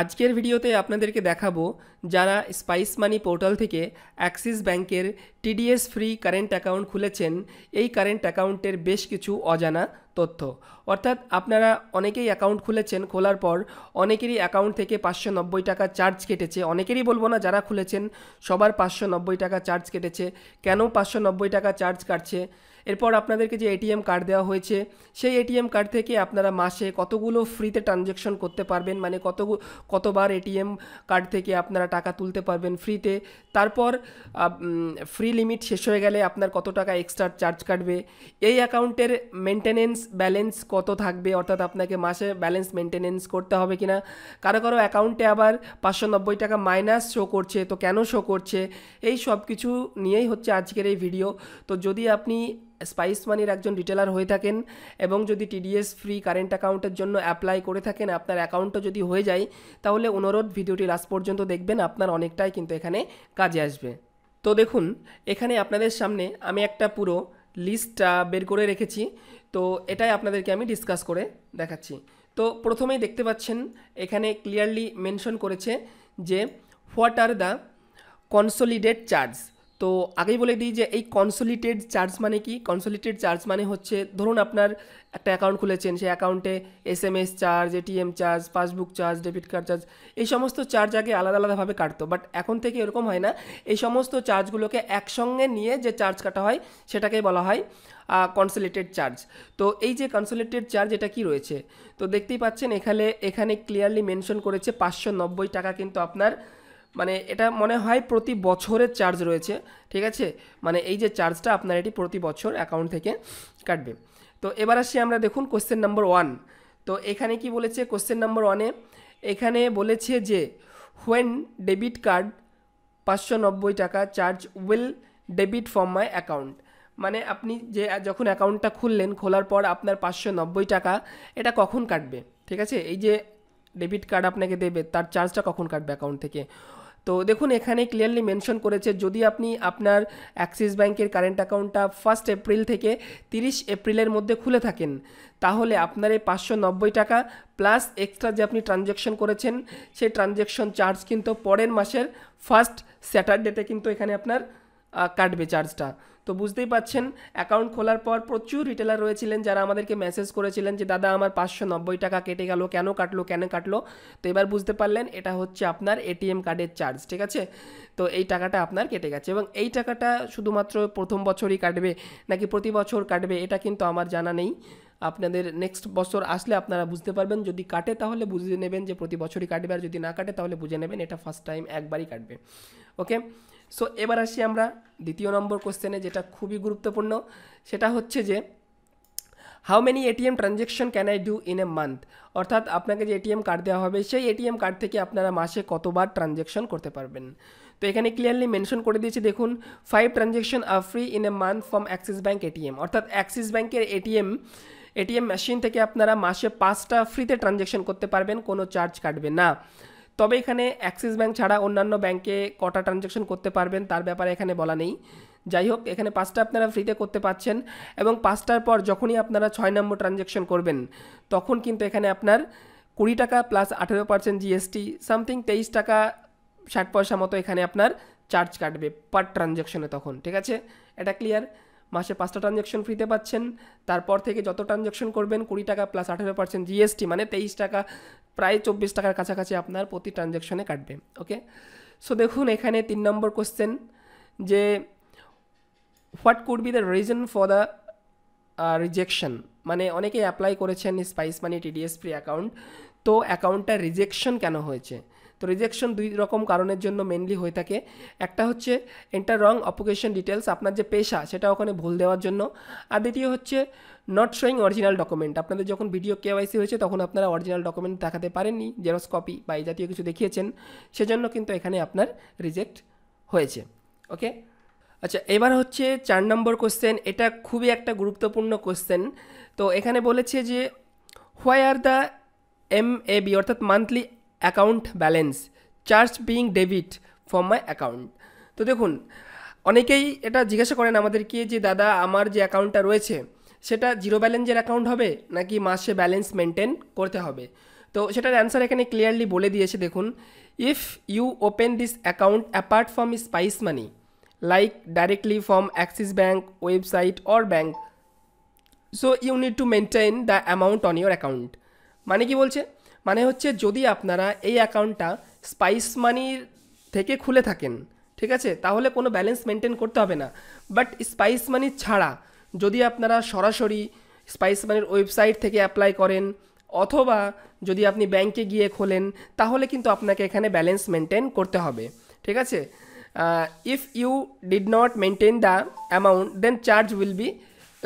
আজকের ভিডিওতে আপনাদেরকে দেখাবো যারা স্পাইস মানি পোর্টাল থেকে অ্যাক্সিস ব্যাংকের টিডিএস ফ্রি কারেন্ট অ্যাকাউন্ট খুলেছেন, এই কারেন্ট অ্যাকাউন্টের বেশ কিছু অজানা তথ্য। অর্থাৎ আপনারা অনেকেই অ্যাকাউন্ট খুলেছেন, খোলার পর অনেকেরই অ্যাকাউন্ট থেকে পাঁচশো নব্বই টাকা চার্জ কেটেছে। অনেকেরই বলব না যারা খুলেছেন, সবার পাঁচশো নব্বই টাকা চার্জ কেটেছে। কেন পাঁচশো নব্বই টাকা চার্জ কাটছে? এরপর আপনাদেরকে যে এটিএম কার্ড দেওয়া হয়েছে, সেই এটিএম কার্ড থেকে আপনারা মাসে কতগুলো ফ্রিতে ট্রানজ্যাকশন করতে পারবেন? মানে কত কতবার এটিএম কার্ড থেকে আপনারা টাকা তুলতে পারবেন ফ্রিতে তারপর ফ্রি লিমিট শেষ হয়ে গেলে আপনার কত টাকা এক্সট্রা চার্জ কাটবে? এই অ্যাকাউন্টের মেনটেনেন্স ব্যালেন্স কত থাকবে? অর্থাৎ আপনাকে মাসে ব্যালেন্স মেনটেনেন্স করতে হবে কিনা? কারও কারও অ্যাকাউন্টে আবার পাঁচশো নব্বই টাকা মাইনাস শো করছে, তো কেন শো করছে? এই সব কিছু নিয়েই হচ্ছে আজকের এই ভিডিও তো যদি আপনি স্পাইস মানির একজন রিটেলার হয়ে থাকেন এবং যদি টিডিএস ফ্রি কারেন্ট অ্যাকাউন্টের জন্য অ্যাপ্লাই করে থাকেন, আপনার অ্যাকাউন্টটা যদি হয়ে যায়, তাহলে অনুরোধ, ভিডিওটি লাস্ট পর্যন্ত দেখবেন, আপনার অনেকটাই কিন্তু এখানে কাজে আসবে। তো দেখুন, এখানে আপনাদের সামনে আমি একটা পুরো লিস্ট বের করে রেখেছি। তো এটাই আপনাদেরকে আমি ডিসকাস করে দেখাচ্ছি। তো প্রথমেই দেখতে পাচ্ছেন, এখানে ক্লিয়ারলি মেনশন করেছে যে what are the consolidate charge তো আগেই বলে দিই যে এই কনসোলিটেড চার্জ মানে কি? কনসোলিটেড চার্জ মানে হচ্ছে ধরুন আপনার একটা অ্যাকাউন্ট খুলেছেন, সেই অ্যাকাউন্টে S M S charge ATM charge passbook charge debit card charge এই সমস্ত চার্জ আগে আলাদা আলাদাভাবে কাটতো। বাট এখন থেকে এরকম হয় না। এই সমস্ত চার্জগুলোকে একসঙ্গে নিয়ে যে চার্জ কাটা হয়, সেটাকেই বলা হয় কনসোলিটেড চার্জ তো এই যে কনসোলিটেড চার্জ এটা কি রয়েছে? তো দেখতেই পাচ্ছেন এখানে এখানে ক্লিয়ারলি মেনশন করেছে পাঁচশো নব্বই টাকা কিন্তু আপনার মানে এটা মনে হয় প্রতি বছরের চার্জ রয়েছে, ঠিক আছে? মানে এই যে চার্জটা আপনার এটি প্রতি বছর অ্যাকাউন্ট থেকে কাটবে। তো এবার আসি আমরা দেখুন কোশ্চেন নাম্বার ওয়ান তো এখানে কি বলেছে কোশ্চেন নাম্বার ওয়ানে এখানে বলেছে যে হোয়েন ডেবিট কার্ড পাঁচশো নব্বই টাকা charge will debit from my account মানে আপনি যে যখন অ্যাকাউন্টটা খুললেন, খোলার পর আপনার পাঁচশো নব্বই টাকা এটা কখন কাটবে? ঠিক আছে? এই যে ডেবিট কার্ড আপনাকে দেবে, তার চার্জটা কখন কাটবে অ্যাকাউন্ট থেকে? তো দেখুন, এখানে ক্লিয়ারলি মেনশন করেছে, যদি আপনি আপনার অ্যাক্সিস ব্যাংকের কারেন্ট অ্যাকাউন্টটা ফার্স্ট এপ্রিল থেকে তিরিশ এপ্রিলের মধ্যে খুলে থাকেন, তাহলে আপনার এই পাঁচশো নব্বই টাকা প্লাস এক্সট্রা যে আপনি ট্রানজ্যাকশন করেছেন, সেই ট্রানজ্যাকশন চার্জ কিন্তু পরের মাসের ফার্স্ট স্যাটারডেতে কিন্তু এখানে আপনার কাটবে চার্জটা তো বুঝতেই পাচ্ছেন অ্যাকাউন্ট খোলার পর প্রচুর রিটেলার রয়েছিলেন যারা আমাদেরকে মেসেজ করেছিলেন যে, দাদা, আমার পাঁচশো নব্বই টাকা কেটে গেল, কেন কাটলো কেন কাটলো? তো এবার বুঝতে পারলেন এটা হচ্ছে আপনার এটিএম কার্ডের চার্জ ঠিক আছে? তো এই টাকাটা আপনার কেটে গেছে এবং এই টাকাটা শুধুমাত্র প্রথম বছরই কাটবে নাকি প্রতি বছর কাটবে এটা কিন্তু আমার জানা নেই। আপনাদের নেক্সট বছর আসলে আপনারা বুঝতে পারবেন, যদি কাটে তাহলে বুঝে নেবেন যে প্রতি বছরই কাটবে আর যদি না কাটে তাহলে বুঝে নেবেন এটা ফার্স্ট টাইম একবারই কাটবে ওকে সো এবার আসি আমরা দ্বিতীয় নম্বর কোশ্চেনে যেটা খুবই গুরুত্বপূর্ণ। সেটা হচ্ছে যে how many ATM transaction can I do in a month অর্থাৎ আপনাকে যে এটিএম কার্ড দেওয়া হবে, সেই এটিএম কার্ড থেকে আপনারা মাসে কতবার ট্রানজ্যাকশন করতে পারবেন। তো এখানে ক্লিয়ারলি মেনশন করে দিয়েছি, দেখুন five transaction are free in a month from Axis bank ATM অর্থাৎ অ্যাক্সিস ব্যাঙ্কের এটিএম এটিএম মেশিন থেকে আপনারা মাসে পাঁচটা ফ্রিতে ট্রানজ্যাকশন করতে পারবেন, কোনো চার্জ কাটবে না। তবে এখানে অ্যাক্সিস ব্যাঙ্ক ছাড়া অন্যান্য ব্যাঙ্কে কটা ট্রানজ্যাকশন করতে পারবেন তার ব্যাপারে এখানে বলা নেই। যাই হোক, এখানে পাঁচটা আপনারা ফ্রিতে করতে পাচ্ছেন এবং পাঁচটার পর যখনই আপনারা ছয় নম্বর ট্রানজ্যাকশন করবেন, তখন কিন্তু এখানে আপনার কুড়ি টাকা প্লাস আঠেরো পার্সেন্ট জিএসটি সামথিং তেইশ টাকা, ষাট পয়সা মতো এখানে আপনার চার্জ কাটবে পার ট্রানজ্যাকশনে তখন, ঠিক আছে? এটা ক্লিয়ার মাসে পাঁচটা ট্রানজ্যাকশন ফ্রিতে পাচ্ছেন। তারপর থেকে যত ট্রানজ্যাকশন করবেন, কুড়ি টাকা প্লাস আঠেরো পার্সেন্ট জিএসটি মানে তেইশ টাকা, প্রায় চব্বিশ টাকার কাছাকাছি আপনার প্রতি ট্রানজ্যাকশনে কাটবে ওকে সো দেখুন এখানে তিন নম্বর কোশ্চেন যে what could be the reason for the rejection মানে অনেকেই অ্যাপ্লাই করেছেন spice money TDS free account তো অ্যাকাউন্টটা রিজেকশন কেন হয়েছে? তো রিজেকশন দুই রকম কারণের জন্য মেনলি হয়ে থাকে। একটা হচ্ছে এন্টার রং অপুকেশন ডিটেলস আপনার যে পেশা, সেটা ওখানে ভুল দেওয়ার জন্য। আর দ্বিতীয় হচ্ছে নট শোয়িং অরিজিনাল ডকুমেন্ট আপনাদের যখন ভিডিও কেওয়াইসি হয়েছে তখন আপনারা অরিজিনাল ডকুমেন্ট দেখাতে পারেননি জেরক্স কপি বা এই জাতীয় কিছু দেখিয়েছেন, সেজন্য কিন্তু এখানে আপনার রিজেক্ট হয়েছে ওকে আচ্ছা এবার হচ্ছে চার নম্বর কোশ্চেন এটা খুবই একটা গুরুত্বপূর্ণ কোশ্চেন তো এখানে বলেছে যে why are the M A B অর্থাৎ monthly account balance, charge being debit from my account তো দেখুন, অনেকেই এটা জিজ্ঞাসা করেন আমাদেরকে যে, দাদা, আমার যে অ্যাকাউন্টটা রয়েছে, সেটা জিরো ব্যালেন্সের অ্যাকাউন্ট হবে নাকি মাসে ব্যালেন্স মেনটেন করতে হবে? তো সেটার অ্যান্সার এখানে ক্লিয়ারলি বলে দিয়েছে, দেখুন if you open this account apart from spice money like directly from Axis bank website or bank so you need to maintain the amount on your account মানে কি বলছে? মানে হচ্ছে যদি আপনারা এই অ্যাকাউন্টটা স্পাইস মানির থেকে খুলে থাকেন, ঠিক আছে? তাহলে কোনো ব্যালেন্স মেনটেন করতে হবে না। বাট স্পাইস মানি ছাড়া যদি আপনারা সরাসরি স্পাইস মানির ওয়েবসাইট থেকে অ্যাপ্লাই করেন অথবা যদি আপনি ব্যাংকে গিয়ে খোলেন, তাহলে কিন্তু আপনাকে এখানে ব্যালেন্স মেনটেন করতে হবে, ঠিক আছে? If you did not maintain the amount then charge will be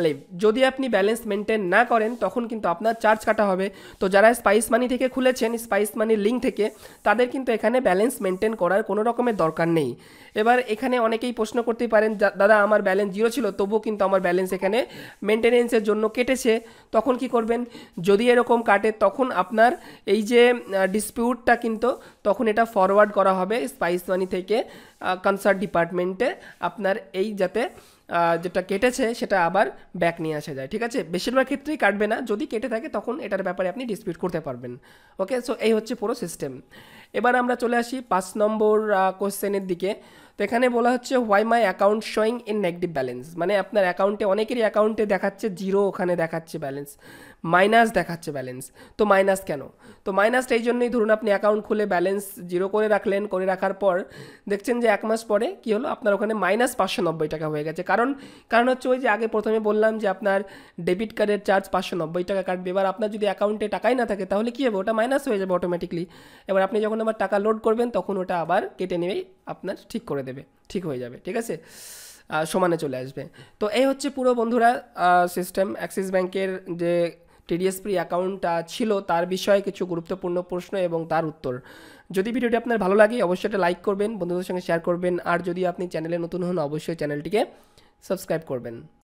levied. যদি আপনি ব্যালেন্স মেনটেন না করেন, তখন কিন্তু আপনার চার্জ কাটা হবে। তো যারা স্পাইস মানি থেকে খুলেছেন স্পাইস মানির লিঙ্ক থেকে, তাদের কিন্তু এখানে ব্যালেন্স মেনটেন করার কোনো রকমের দরকার নেই। এবার এখানে অনেকেই প্রশ্ন করতে পারেন, "দা- দাদা, আমার ব্যালেন্স জিরো ছিল, তবুও কিন্তু আমার ব্যালেন্স এখানে মেনটেনেন্সের জন্য কেটেছে। তখন কি করবেন? যদি এরকম কাটে, তখন আপনার এই যে ডিসপিউটটা কিন্তু তখন এটা ফরওয়ার্ড করা হবে স্পাইস মানি থেকে কনসার্ট ডিপার্টমেন্টে আপনার এই যাতে যেটা কেটেছে সেটা আবার ব্যাক নিয়ে আসা যায়, ঠিক আছে? বেশিরভাগ ক্ষেত্রেই কাটবে না। যদি কেটে থাকে, তখন এটার ব্যাপারে আপনি ডিসপিউট করতে পারবেন। ওকে সো এই হচ্ছে পুরো সিস্টেম এবার আমরা চলে আসি পাঁচ নম্বর কোশ্চেনের দিকে। তো এখানে বলা হচ্ছে why my account showing in negative balance মানে আপনার অ্যাকাউন্টে অনেকেরই অ্যাকাউন্টে দেখাচ্ছে জিরো ওখানে দেখাচ্ছে ব্যালেন্স মাইনাস দেখাচ্ছে ব্যালেন্স তো মাইনাস কেন? তো মাইনাসটা এই জন্যই ধরুন আপনি অ্যাকাউন্ট খুলে ব্যালেন্স জিরো করে রাখলেন, করে রাখার পর দেখছেন যে এক মাস পরে কী হলো? আপনার ওখানে মাইনাস পাঁচশো নব্বই টাকা হয়ে গেছে। কারণ কারণ হচ্ছে ওই যে আগে প্রথমে বললাম যে আপনার ডেবিট কার্ডের চার্জ পাঁচশো নব্বই টাকা কাটবে। এবার আপনার যদি অ্যাকাউন্টে টাকাই না থাকে, তাহলে কী হবে? ওটা মাইনাস হয়ে যাবে অটোমেটিকলি এবার আপনি যখন আবার টাকা লোড করবেন, তখন ওটা আবার কেটে নেবেই আপনার ঠিক করে দেবে, ঠিক হয়ে যাবে, ঠিক আছে? সমানে চলে আসবে। তো এই হচ্ছে পুরো বন্ধুরা সিস্টেম অ্যাক্সিস ব্যাংকের যে টিডিএস ফ্রি অ্যাকাউন্টটা ছিল, তার বিষয়ে কিছু গুরুত্বপূর্ণ প্রশ্ন এবং তার উত্তর। যদি ভিডিওটি আপনার ভালো লাগে, অবশ্যই এটা লাইক করবেন, বন্ধুদের সঙ্গে শেয়ার করবেন, আর যদি আপনি চ্যানেলে নতুন হন, অবশ্যই চ্যানেলটিকে সাবস্ক্রাইব করবেন।